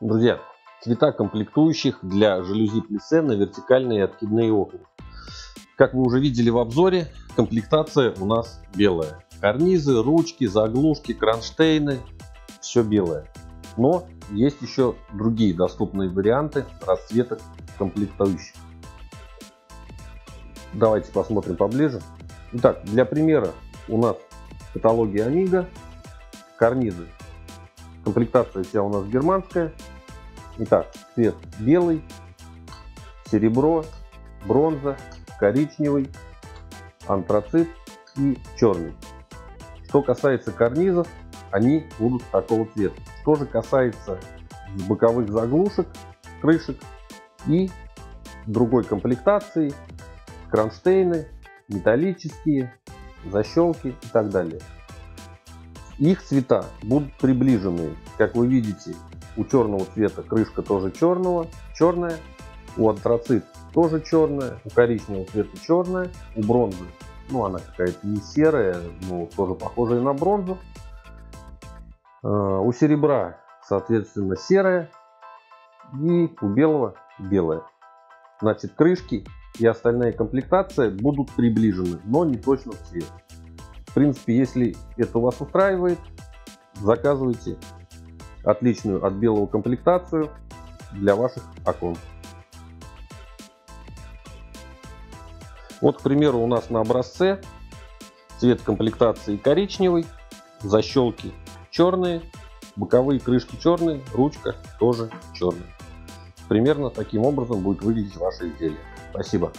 Друзья, цвета комплектующих для жалюзи плесе на вертикальные откидные окна. Как вы уже видели в обзоре, комплектация у нас белая. Карнизы, ручки, заглушки, кронштейны, все белое. Но есть еще другие доступные варианты расцветок комплектующих. Давайте посмотрим поближе. Итак, для примера у нас в каталоге Amiga карнизы. Комплектация вся у нас германская. Итак, цвет белый, серебро, бронза, коричневый, антрацит и черный. Что касается карнизов, они будут такого цвета. Что же касается боковых заглушек, крышек и другой комплектации, кронштейны, металлические, защелки и так далее. Их цвета будут приближены. Как вы видите, у черного цвета крышка тоже черного, черная. У антрацит тоже черная. У коричневого цвета черная. У бронзы, ну она какая-то не серая, но тоже похожая на бронзу. А, у серебра, соответственно, серая. И у белого белая. Значит, крышки и остальная комплектация будут приближены, но не точно в цвет. В принципе, если это вас устраивает, заказывайте отличную от белого комплектацию для ваших окон. Вот, к примеру, у нас на образце цвет комплектации коричневый, защелки черные, боковые крышки черные, ручка тоже черная. Примерно таким образом будет выглядеть ваше изделие. Спасибо.